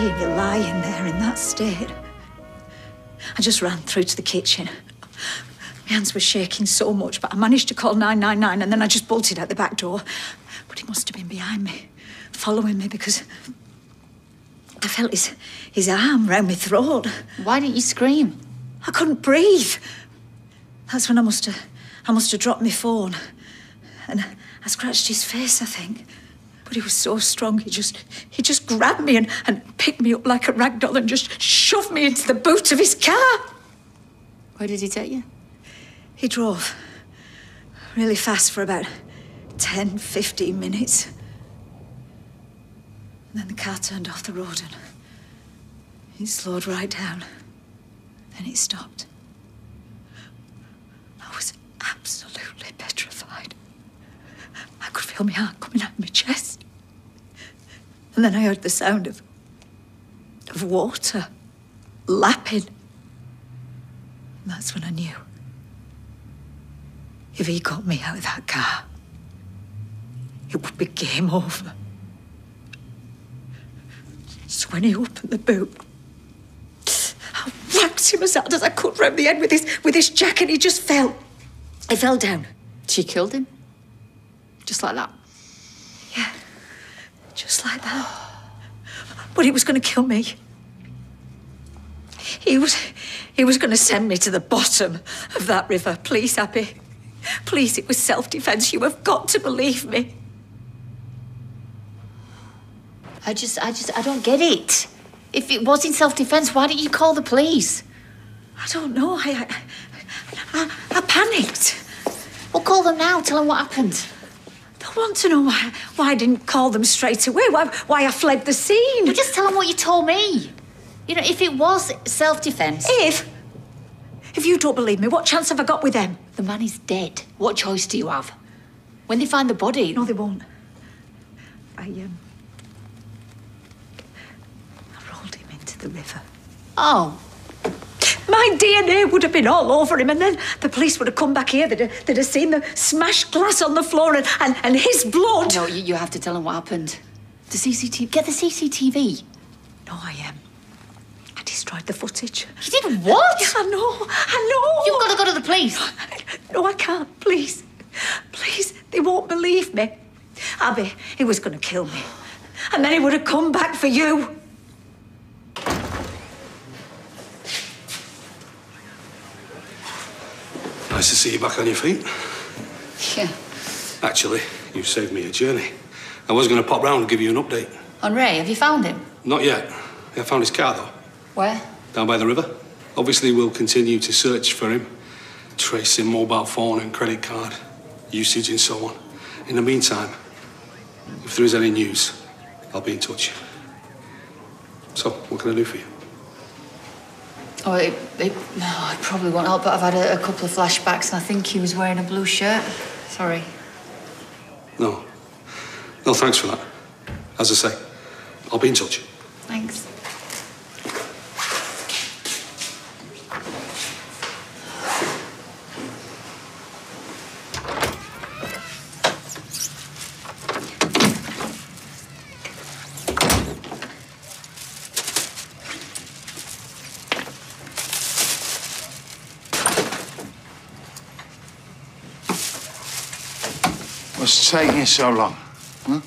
seeing you lying there in that state. I just ran through to the kitchen. My hands were shaking so much, but I managed to call 999 and then I just bolted out the back door. But he must have been behind me, following me because I felt his, his arm round my throat. Why didn't you scream? I couldn't breathe. That's when I must have, I must have dropped my phone. And I scratched his face, I think. But he was so strong, he just, he just grabbed me and, and picked me up like a rag doll and just shoved me into the boot of his car. Where did he take you? He drove really fast for about 10, 15 minutes. And then the car turned off the road and he slowed right down. Then it stopped. I was absolutely petrified. I could feel my heart coming out of my chest. And then I heard the sound of of water lapping. And that's when I knew. If he got me out of that car, it would be game over. So when he opened the boot, I whacked him as hard as I could round the head with his with his jacket. He just fell. He fell down. She killed him? Just like that? Just like that. But he was going to kill me. He was, he was going to send me to the bottom of that river. Please, Abby. Please, it was self-defense. You have got to believe me. I just, I just, I don't get it. If it was in self-defense, why didn't you call the police? I don't know. I, I, I, I panicked. Well, call them now. Tell them what happened. They want to know why, why I didn't call them straight away. Why, why I fled the scene. Well, just tell them what you told me. You know, if it was self-defense, If, if you don't believe me, what chance have I got with them? the man is dead. What choice do you have? When they find the body, No, they won't. I, um... I rolled him into the river. oh, My DNA would have been all over him, and then the police would have come back here. They'd have, they'd have seen the smashed glass on the floor and, and, and his blood. no, you, you have to tell them what happened. The CCTV. Get the CCTV. No, I am. I destroyed the footage. You did what? Yeah, I know. I know. You've got to go to the police. No, I can't. Please. Please. They won't believe me. Abby, he was going to kill me. And then he would have come back for you. Nice to see you back on your feet. Yeah. Actually, you saved me a journey. I was going to pop round and give you an update. On Ray, have you found him? Not yet. I found his car, though, Where? down by the river. Obviously, we'll continue to search for him, tracing mobile phone and credit card usage and so on. In the meantime, if there is any news, I'll be in touch. So, what can I do for you? Oh, it, it, no, it probably won't help, but I've had a, a couple of flashbacks and I think he was wearing a blue shirt. Sorry. No. No, thanks for that. As I say, I'll be in touch. What's taking you so long? Huh?